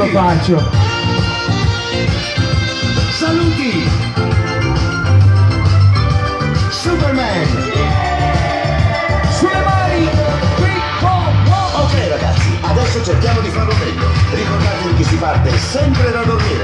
lo faccio. Saluti. Superman. Sulle mani. Ok ragazzi adesso cerchiamo di farlo meglio. Ricordatevi che si parte sempre da dormire.